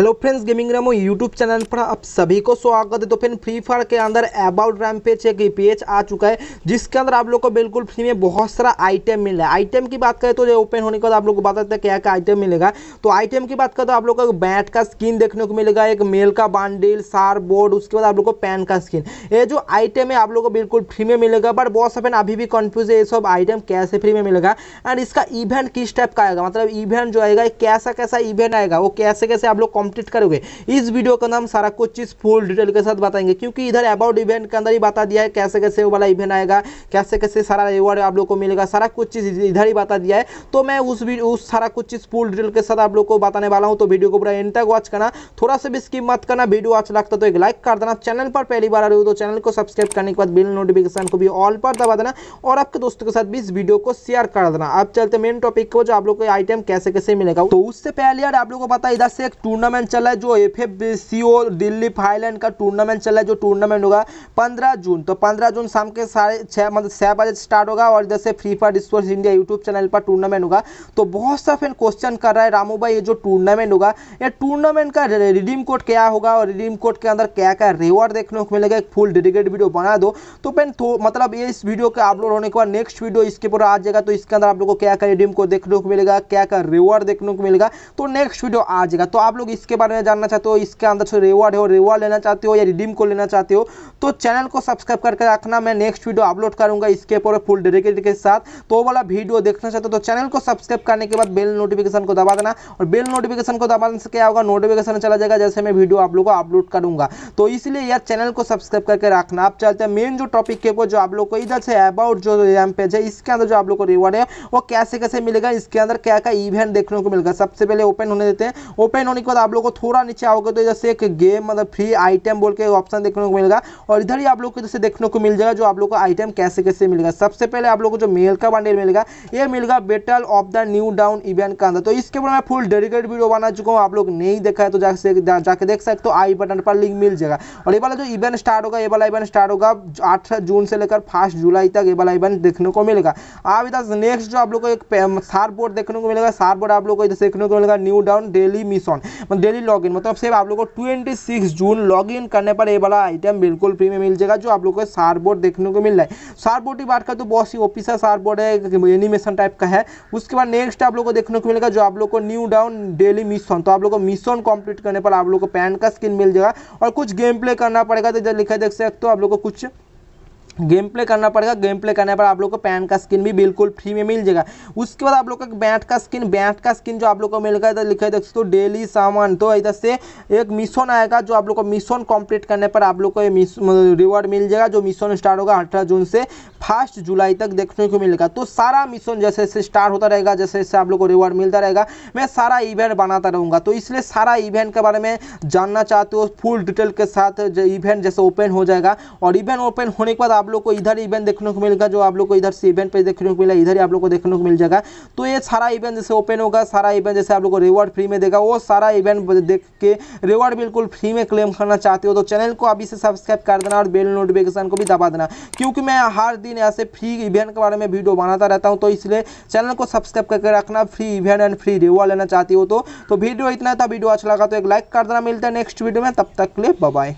Hello friends, gaming Remo YouTube channel पर आप सभी को स्वागत है। तो फिर फ्री फायर के अंदर अबाउट रैम पेज एक पेज आ चुका है, जिसके अंदर आप लोग को बिल्कुल फ्री में बहुत सारा आइटम मिल रहा है। आइटम की बात करें तो जो ओपन होने के बाद आप लोग को बताते हैं क्या क्या आइटम मिलेगा। तो आइटम की बात करें तो आप लोग को बैट का स्किन देखने को मिलेगा, एक मेल का बांडिल सार बोर्ड उसके बाद आप लोग को पैन का स्किन ये जो आइटम है आप लोग को बिल्कुल फ्री में मिलेगा बट बहुत सफ़ेद अभी भी कन्फ्यूज़ है, ये सब आइटम कैसे फ्री में मिलेगा। एंड इसका इवेंट किस टाइप का आएगा? मतलब इवेंट जो आएगा कैसा कैसा इवेंट आएगा? वो कैसे कैसे आप लोग कंप्लीट करोगे। इस वीडियो का नाम सारा कुछ चीज़ फुल डिटेल के साथ बताएँगे, क्योंकि इधर अबाउट इवेंट के अंदर ही बता दिया है कैसे कैसे वाला इवेंट आएगा, कैसे कैसे सारा रिवॉर्ड आप लोग को मिलेगा, सारा कुछ चीज़ इधर ही बता दिया है। तो मैं उस उस सारा कुछ चीज़ फुल डिटेल के साथ आप लोग को बताने वाला हूँ तो वीडियो को पूरा एंड तक वॉच करना। थोड़ा सा भी स्किप मत करना, वीडियो अच्छा लगता तो एक लाइक कर देना। चैनल पर पहली बार आ रही हो तो चैनल को सब्सक्राइब करने के बाद बिल नोटिफिकेशन को भी ऑल पर दबा देना और आपके दोस्तों के साथ भी इस वीडियो को शेयर कर देना। अब चलते मेन टॉपिक को जो आप लोग को आइटम कैसे कैसे मिलेगा। तो उससे पहले यार आप लोग को पता इधर से एक टूर्नामेंट चला है, जो एफ़ दिल्ली फाइलैंड का टूर्नामेंट चला है, जो टूर्नामेंट होगा पंद्रह जून। तो पंद्रह जून शाम के साढ़े छः मतलब छः बजे स्टार्ट होगा और इधर से free fire sports India YouTube channel पर टूर्नामेंट होगा। तो बहुत सा फिर क्वेश्चन कर रहा है रामू भाई, ये जो टूर्नामेंट होगा, ये टूर्नामेंट का रिडीम कोड क्या होगा और रिडीम कोड के अंदर क्या क्या रिवॉर्ड देखने को मिलेगा, एक फुल डेडिकेट वीडियो बना दो। तो फिर तो मतलब ये इस वीडियो के अपलोड होने के बाद नेक्स्ट वीडियो इसके पूरा आ जाएगा तो इसके अंदर आप लोग को क्या क्या रिडीम कोड देखने को मिलेगा, क्या क्या रिवॉर्ड देखने को मिलेगा तो नेक्स्ट वीडियो आ जाएगा। तो आप लोग इसके बारे में जानना चाहते हो, इसके अंदर से रिवॉर्ड है रिवॉर्ड लेना चाहते हो या रिडीम को लेना चाहते हो तो चैनल को सब्सक्राइब करके रखना। मैं नेक्स्ट वीडियो अपलोड करूँगा इसके पूरे फुल डेडिकेट के साथ। तो वाला वीडियो देखना चाहते हो तो चैनल को सब्सक्राइब करने के बाद बेल नोटिफिकेशन को दबा देना। और बेल नोटिफिकेशन को दबाने से क्या होगा नोटिफिकेशन चला जाएगा जैसे मैं वीडियो आप लोग को अपलोड करूँगा। तो इसलिए यार चैनल को सब्सक्राइब करके रखना। आप चलते हैं मेन जो टॉपिक के जो आप लोग को इधर से अबाउट जो रैम पेज है इसके अंदर जो आप लोग को रिवॉर्ड है, वो कैसे कैसे मिलेगा, इसके अंदर क्या क्या इवेंट देखने को मिलेगा। सबसे पहले ओपन होने देते हैं। ओपन होने के बाद आप लोग को थोड़ा नीचे आओगे तो जैसे एक गेम मतलब फ्री आइटम बोल के ऑप्शन देखने को मिलेगा। और इधर ही आप लोग को जैसे देखने को मिल जाएगा जो आप लोग को आइटम कैसे कैसे मिलेगा। सबसे पहले आप लोग को जो मेल का बंडल मिलेगा, ये मिलेगा battle of the new down event का अंदर। तो इसके ऊपर मैं फुल डेडिकेट वीडियो बना चुका हूँ। आप लोग नहीं देखा है तो जाके जाके देख सकते हो। आई बटन पर लिंक मिल जाएगा। और ये वाला जो इवेंट स्टार्ट होगा, ये वाला इवेंट स्टार्ट होगा आठ जून से लेकर फ़र्स्ट जुलाई तक ये वाला इवेंट देखने को मिलेगा। अब इधर नेक्स्ट जो आप लोग को एक सार बोर्ड देखने को मिलेगा। सार बोर्ड आप लोग को इधर देखने को मिलेगा। New down daily mission daily log in मतलब सिर्फ़ आप लोग को ट्वेंटी जून लॉग इन करने पर ये वाला आइटम बिल्कुल फ्री में मिल जाएगा, जो आप लोग को सार बोर्ड देखने को मिल रहा है। सार बोर्ड की बात करें तो बहुत सी ऑफिसर सार बोर्ड है एनिमेशन टाइप का है। उसके बाद नेक्स्ट आप लोग को देखने को मिलेगा, जो आप लोग को न्यू डाउन डेली मिशन तो आप लोग को मिशन कंप्लीट करने पर आप लोग को पैन का स्किन मिल जाएगा। और कुछ गेम प्ले करना पड़ेगा तो इधर लिखा देख सकते हो आप लोग को कुछ गेम प्ले करना पड़ेगा, गेम प्ले करने पर आप लोग को पैन का स्किन भी बिल्कुल फ्री में मिल जाएगा। उसके बाद आप लोग का बैट का स्किन, बैट का स्किन जो आप लोग को मिल इधर लिखा है दोस्तों डेली सामान। तो इधर से एक मिशन आएगा, जो आप लोग को मिशन कंप्लीट करने पर आप लोग को रिवॉर्ड मिल जाएगा, जो मिशन स्टार्ट होगा अठारह जून से। फ़र्स्ट जुलाई तक देखने को मिलेगा। तो सारा मिशन जैसे जैसे स्टार्ट होता रहेगा, जैसे जैसे आप लोग को रिवॉर्ड मिलता रहेगा, मैं सारा इवेंट बनाता रहूँगा। तो इसलिए सारा इवेंट के बारे में जानना चाहते हो फुल डिटेल के साथ इवेंट जैसे ओपन हो जाएगा। और इवेंट ओपन होने के बाद आप लोग को इधर इवेंट देखने को मिलेगा, जो आप लोग को इधर से इवेंट पे देखने को मिला, इधर ही आप लोग को देखने को मिल जाएगा। तो ये सारा इवेंट जैसे ओपन होगा, सारा इवेंट जैसे आप लोग को रिवॉर्ड फ्री में देगा, वो सारा इवेंट देख के रिवॉर्ड बिल्कुल फ्री में क्लेम करना चाहते हो तो चैनल को अभी से सब्सक्राइब कर देना और बेल नोटिफिकेशन को भी दबा देना। क्योंकि मैं हर दिन ऐसे फ्री इवेंट के बारे में वीडियो बनाता रहता हूँ तो इसलिए चैनल को सब्सक्राइब करके रखना free event and free reward लेना चाहती हो तो। वीडियो इतना था वीडियो अच्छा लगा तो एक लाइक कर देना, मिलता है नेक्स्ट वीडियो में, तब तक के लिए बाय